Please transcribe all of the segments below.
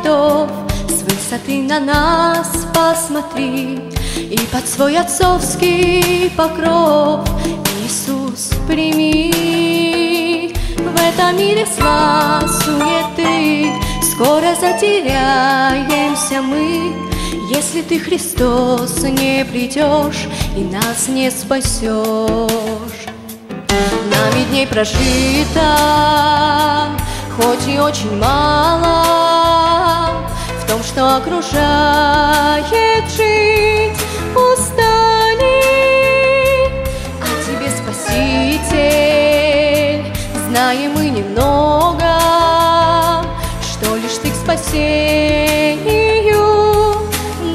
вдов. С высоты на нас посмотри И под свой отцовский покров. Иисус прими. В этом мире зла суеты Скоро затеряемся мы. Если ты, Христос, не придешь и нас не спасешь. Нами дней прожито, хоть и очень мало, что окружает жить устали. А тебе, Спаситель, знаем мы немного, Что лишь ты к спасению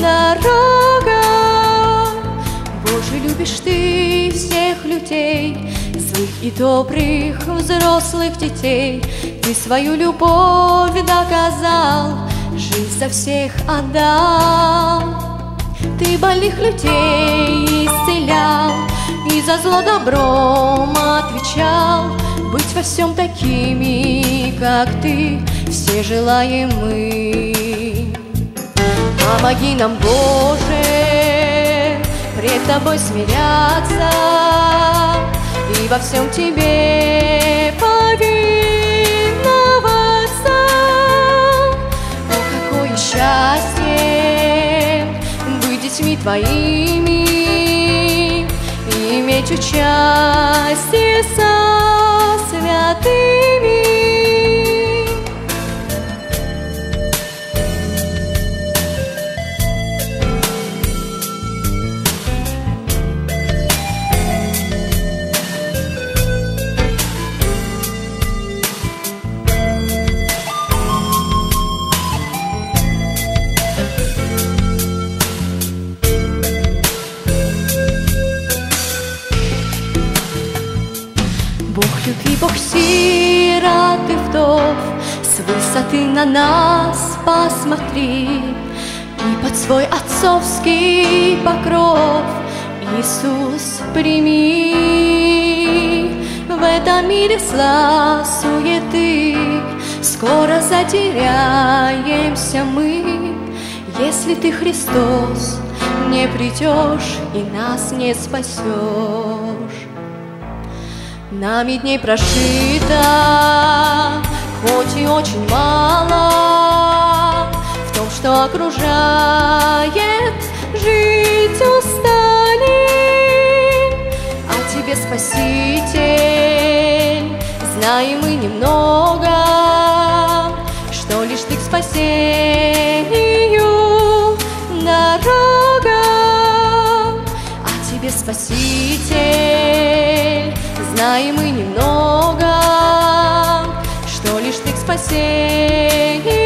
дорога. Боже, любишь ты всех людей, Злых и добрых взрослых детей, Ты свою любовь доказал, Жизнь за всех отдал. Ты больных людей исцелял, И за зло добром отвечал, Быть во всем такими, как ты, Все желаем мы. Помоги нам, Боже, пред Тобой смиряться И во всем Тебе детьми Твоими иметь участие со святыми. Сирот и вдов, С высоты на нас посмотри, И под свой отцовский покров Иисус прими. В этом мире зла суеты, Скоро затеряемся мы, Если ты, Христос, не придешь И нас не спасешь. Нами дней прошито, хоть и очень мало, В том, что окружает, жить устали. А тебе, Спаситель, знаем мы немного, Что лишь ты к спасению дорога. А тебе, Спаситель, знаем мы немного, Что лишь ты к спасению